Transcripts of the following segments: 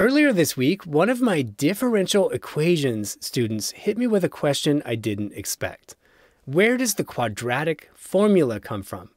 Earlier this week, one of my differential equations students hit me with a question I didn't expect. Where does the quadratic formula come from?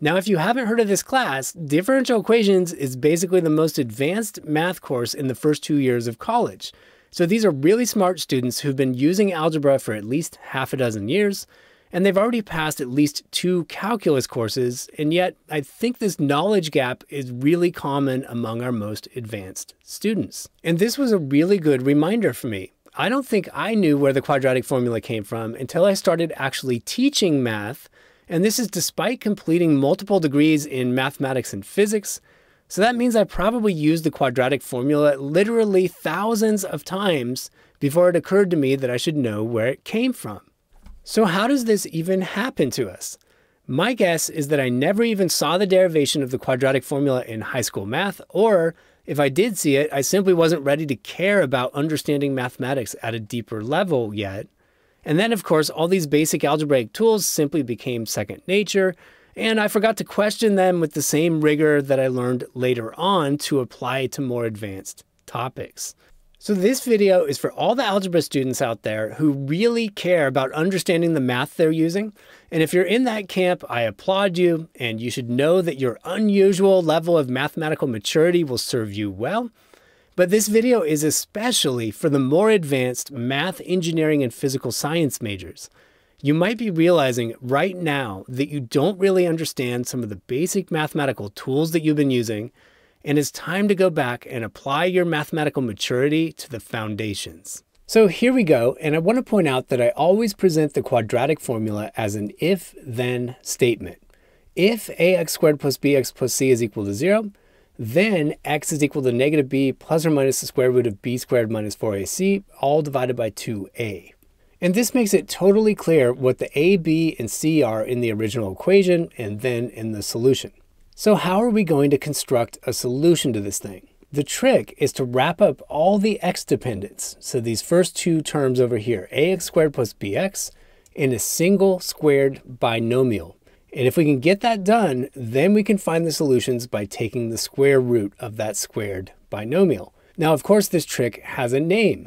Now, if you haven't heard of this class, differential equations is basically the most advanced math course in the first two years of college. So these are really smart students who've been using algebra for at least half a dozen years, and they've already passed at least two calculus courses, and yet I think this knowledge gap is really common among our most advanced students. And this was a really good reminder for me. I don't think I knew where the quadratic formula came from until I started actually teaching math, and this is despite completing multiple degrees in mathematics and physics. So that means I probably used the quadratic formula literally thousands of times before it occurred to me that I should know where it came from. So how does this even happen to us? My guess is that I never even saw the derivation of the quadratic formula in high school math, or if I did see it, I simply wasn't ready to care about understanding mathematics at a deeper level yet. And then, of course, all these basic algebraic tools simply became second nature, and I forgot to question them with the same rigor that I learned later on to apply to more advanced topics. So this video is for all the algebra students out there who really care about understanding the math they're using. And if you're in that camp, I applaud you and you should know that your unusual level of mathematical maturity will serve you well. But this video is especially for the more advanced math, engineering, and physical science majors. You might be realizing right now that you don't really understand some of the basic mathematical tools that you've been using and it's time to go back and apply your mathematical maturity to the foundations. So here we go, and I want to point out that I always present the quadratic formula as an if-then statement. If ax squared plus bx plus c is equal to 0, then x is equal to negative b plus or minus the square root of b squared minus 4ac, all divided by 2a. And this makes it totally clear what the a, b, and c are in the original equation and then in the solution. So how are we going to construct a solution to this thing? The trick is to wrap up all the x dependence, so these first two terms over here, ax squared plus bx, in a single squared binomial. And if we can get that done, then we can find the solutions by taking the square root of that squared binomial. Now, of course, this trick has a name.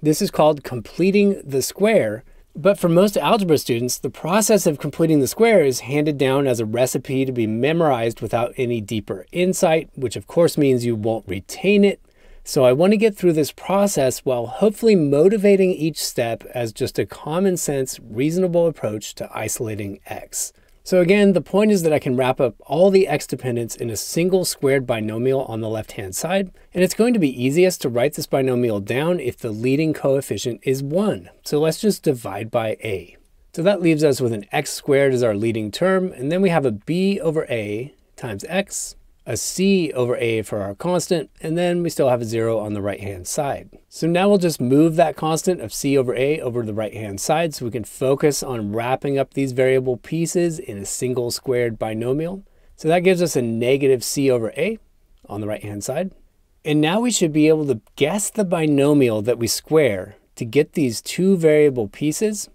This is called completing the square, but for most algebra students, the process of completing the square is handed down as a recipe to be memorized without any deeper insight, which of course means you won't retain it. So I want to get through this process while hopefully motivating each step as just a common sense, reasonable approach to isolating x. So again, the point is that I can wrap up all the x dependence in a single squared binomial on the left-hand side, and it's going to be easiest to write this binomial down if the leading coefficient is 1. So let's just divide by a. So that leaves us with an x squared as our leading term, and then we have a b over a times x a c over a for our constant, and then we still have a zero on the right-hand side. So now we'll just move that constant of c over a over to the right-hand side so we can focus on wrapping up these variable pieces in a single squared binomial. So that gives us a negative c over a on the right-hand side. And now we should be able to guess the binomial that we square to get these two variable pieces,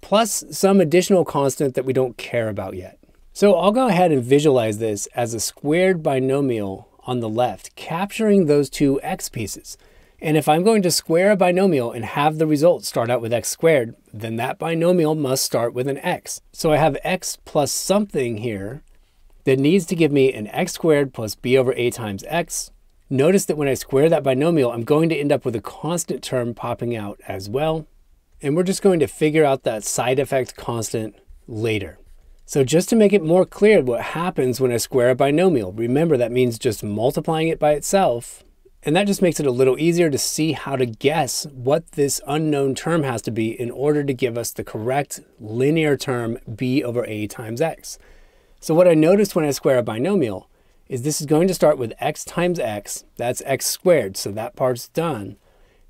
plus some additional constant that we don't care about yet. So I'll go ahead and visualize this as a squared binomial on the left, capturing those two x pieces. And if I'm going to square a binomial and have the result start out with x squared, then that binomial must start with an x. So I have x plus something here that needs to give me an x squared plus b over a times x. Notice that when I square that binomial, I'm going to end up with a constant term popping out as well. And we're just going to figure out that side effect constant later. So just to make it more clear what happens when I square a binomial, remember that means just multiplying it by itself. And that just makes it a little easier to see how to guess what this unknown term has to be in order to give us the correct linear term b over a times x. So what I noticed when I square a binomial is this is going to start with x times x, that's x squared, so that part's done.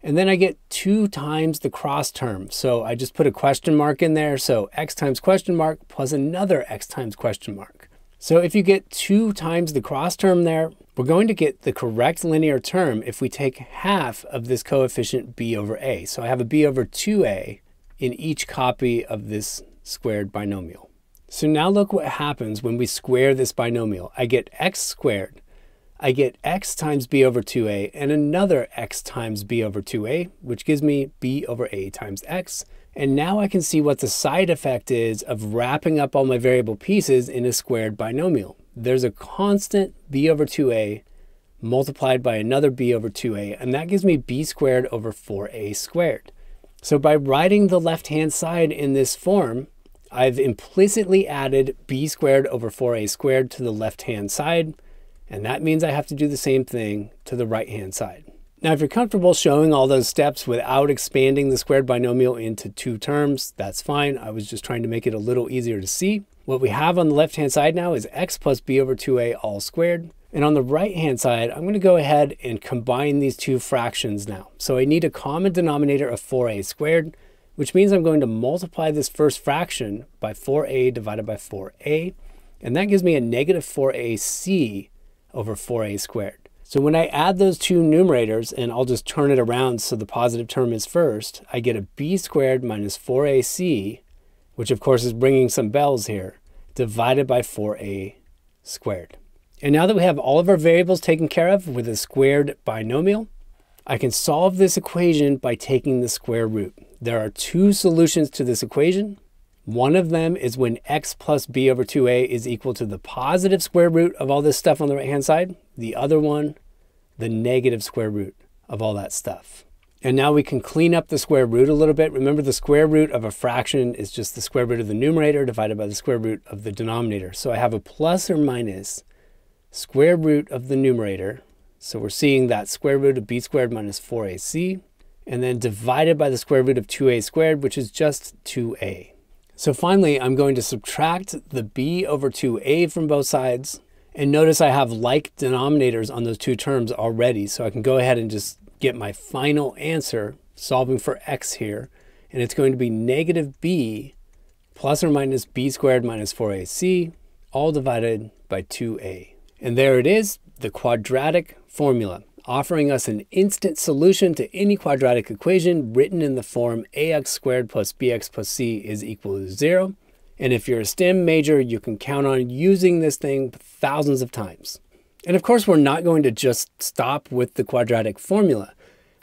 And then I get two times the cross term. So I just put a question mark in there. So x times question mark plus another x times question mark. So if you get two times the cross term there, we're going to get the correct linear term if we take half of this coefficient b over a. So I have a b over 2a in each copy of this squared binomial. So now look what happens when we square this binomial. I get x squared I get x times b over 2a and another x times b over 2a, which gives me b over a times x. And now I can see what the side effect is of wrapping up all my variable pieces in a squared binomial. There's a constant b over 2a multiplied by another b over 2a, and that gives me b squared over 4a squared. So by writing the left-hand side in this form, I've implicitly added b squared over 4a squared to the left-hand side, and that means I have to do the same thing to the right-hand side. Now, if you're comfortable showing all those steps without expanding the squared binomial into two terms, that's fine. I was just trying to make it a little easier to see. What we have on the left-hand side now is x plus b over 2a all squared. And on the right-hand side, I'm going to go ahead and combine these two fractions now. So I need a common denominator of 4a squared, which means I'm going to multiply this first fraction by 4a divided by 4a. And that gives me a negative 4ac over 4a squared. So when I add those two numerators, and I'll just turn it around so the positive term is first, I get a b squared minus 4ac, which of course is bringing some bells here, divided by 4a squared. And now that we have all of our variables taken care of with a squared binomial, I can solve this equation by taking the square root. There are two solutions to this equation. One of them is when x plus b over 2a is equal to the positive square root of all this stuff on the right-hand side. The other one, the negative square root of all that stuff. And now we can clean up the square root a little bit. Remember the square root of a fraction is just the square root of the numerator divided by the square root of the denominator. So I have a plus or minus square root of the numerator. So we're seeing that square root of b squared minus 4ac, and then divided by the square root of 2a squared, which is just 2a. So finally, I'm going to subtract the b over 2a from both sides. And notice I have like denominators on those two terms already. So I can go ahead and just get my final answer, solving for x here. And it's going to be negative b plus or minus b squared minus 4ac, all divided by 2a. And there it is, the quadratic formula, offering us an instant solution to any quadratic equation written in the form ax squared plus bx plus c is equal to zero. And if you're a STEM major, you can count on using this thing thousands of times. And of course, we're not going to just stop with the quadratic formula.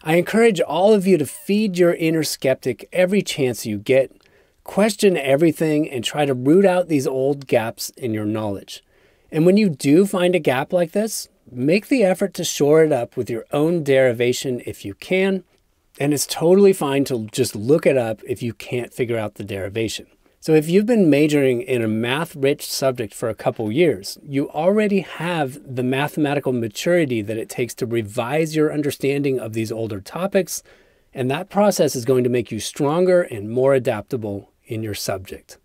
I encourage all of you to feed your inner skeptic every chance you get, question everything, and try to root out these old gaps in your knowledge. And when you do find a gap like this, make the effort to shore it up with your own derivation if you can. And it's totally fine to just look it up if you can't figure out the derivation. So if you've been majoring in a math-rich subject for a couple years, you already have the mathematical maturity that it takes to revise your understanding of these older topics, and that process is going to make you stronger and more adaptable in your subject.